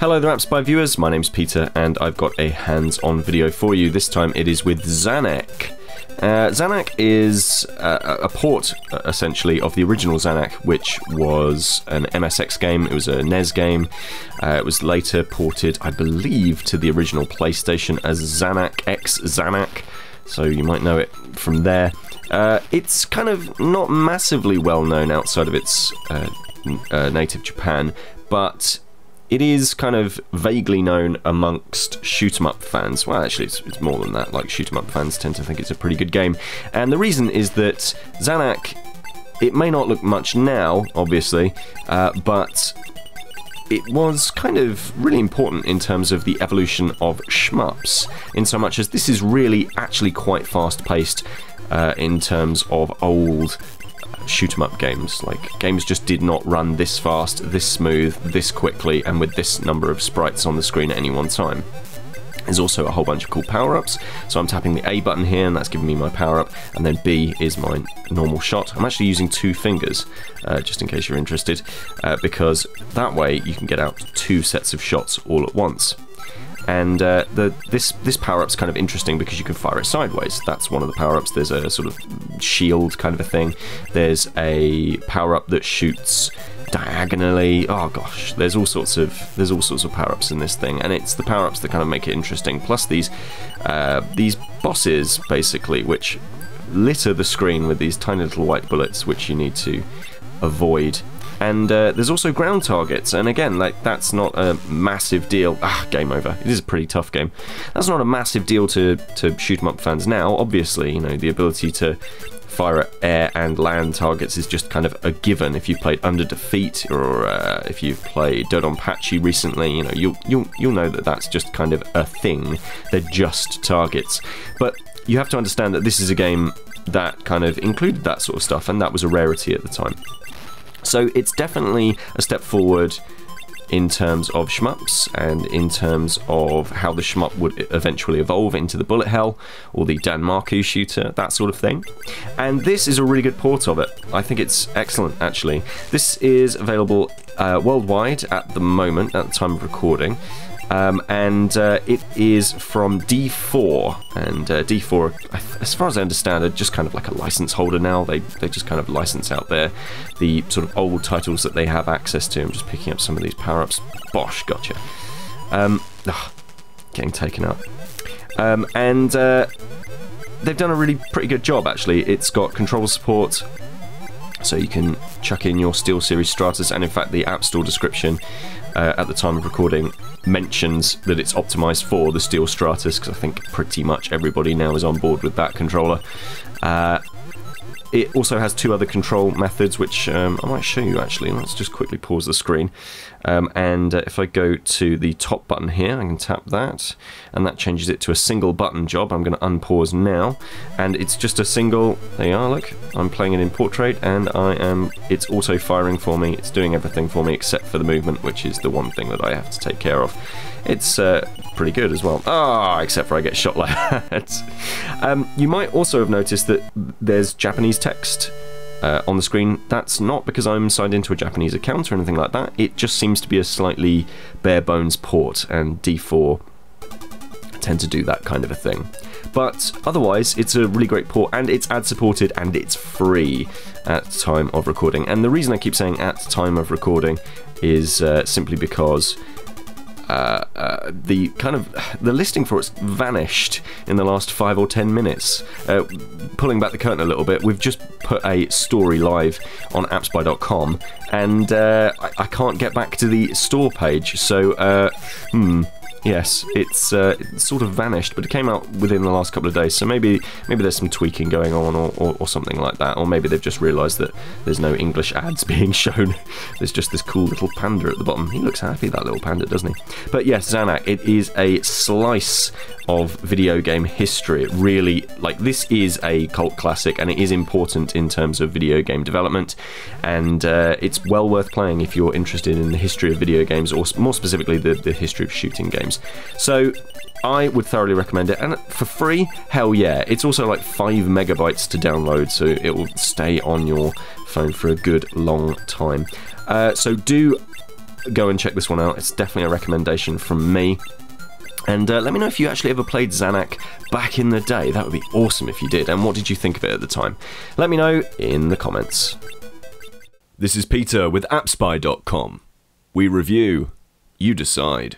Hello there, AppSpy viewers. My name's Peter, and I've got a hands-on video for you. This time it is with Zanac. Uh, Zanac is uh, a port, essentially, of the original Zanac, which was an MSX game. It was a NES game. Uh, it was later ported, I believe, to the original PlayStation as Zanac X Zanac, so you might know it from there. Uh, it's kind of not massively well known outside of its uh, native Japan, but it is kind of vaguely known amongst shoot 'em up fans. Well, actually, it's, it's more than that. Like shoot 'em up fans tend to think it's a pretty good game, and the reason is that Zanac. It may not look much now, obviously, uh, but it was kind of really important in terms of the evolution of shmups, in so much as this is really actually quite fast paced uh, in terms of old shoot 'em up games. Like games just did not run this fast, this smooth, this quickly, and with this number of sprites on the screen at any one time. There's also a whole bunch of cool power ups. So I'm tapping the A button here, and that's giving me my power up, and then B is my normal shot. I'm actually using two fingers, uh, just in case you're interested, uh, because that way you can get out two sets of shots all at once. And uh, the this this power up's kind of interesting because you can fire it sideways. That's one of the power ups. There's a sort of shield kind of a thing. There's a power up that shoots diagonally. Oh gosh, there's all sorts of there's all sorts of power ups in this thing, and it's the power ups that kind of make it interesting. Plus these uh, these bosses basically, which litter the screen with these tiny little white bullets, which you need to avoid and uh, there's also ground targets, and again, like that's not a massive deal. Ah, game over. It is a pretty tough game. That's not a massive deal to to shoot 'em up fans now. Obviously, you know the ability to fire at air and land targets is just kind of a given. If you've played Under Defeat or uh, if you've played Dodonpachi recently, you know you'll you'll you'll know that that's just kind of a thing. They're just targets, but you have to understand that this is a game that kind of included that sort of stuff, and that was a rarity at the time. So it's definitely a step forward in terms of shmups and in terms of how the shmup would eventually evolve into the bullet hell or the Danmaku shooter, that sort of thing. And this is a really good port of it. I think it's excellent, actually. This is available uh, worldwide at the moment, at the time of recording. Um, and uh, it is from D4. And uh, D4, as far as I understand, are just kind of like a license holder now. They they just kind of license out there the sort of old titles that they have access to. I'm just picking up some of these power ups. Bosh, gotcha. Um, ugh, getting taken up. Um, and uh, they've done a really pretty good job actually. It's got control support, so you can chuck in your SteelSeries Stratus, and in fact, the App Store description uh, at the time of recording mentions that it's optimized for the Steel Stratus because I think pretty much everybody now is on board with that controller. Uh, it also has two other control methods, which um, I might show you actually. Let's just quickly pause the screen. Um, and uh, if I go to the top button here, I can tap that, and that changes it to a single button job. I'm going to unpause now, and it's just a single. There you are. Look, I'm playing it in portrait, and I am. It's auto firing for me. It's doing everything for me except for the movement, which is the one thing that I have to take care of. It's uh, pretty good as well. Ah, oh, except for I get shot like that. um, you might also have noticed that there's Japanese text uh, on the screen. That's not because I'm signed into a Japanese account or anything like that. It just seems to be a slightly bare bones port, and D4 tend to do that kind of a thing. But otherwise, it's a really great port, and it's ad supported, and it's free at time of recording. And the reason I keep saying at time of recording is uh, simply because uh, uh, the kind of the listing for it's vanished in the last five or ten minutes. Uh, pulling back the curtain a little bit, we've just put a story live on appspy.com, and uh, I, I, can't get back to the store page. So, hmm. Yes, it's, uh, sort of vanished, but it came out within the last couple of days. So maybe maybe there's some tweaking going on, or, or, or something like that, or maybe they've just realised that there's no English ads being shown. there's just this cool little panda at the bottom. He looks happy, that little panda, doesn't he? But yes, Zanac, it is a slice of video game history. It really, like, this is a cult classic, and it is important in terms of video game development, and uh, it's well worth playing if you're interested in the history of video games, or more specifically, the, the history of shooting games games. So I would thoroughly recommend it. And for free, hell yeah. It's also like 5 megabytes to download, so it will stay on your phone for a good long time. Uh, so do go and check this one out. It's definitely a recommendation from me. And uh, let me know if you actually ever played Zanac back in the day. That would be awesome if you did. And what did you think of it at the time? Let me know in the comments. This is Peter with AppSpy.com. We review, you decide.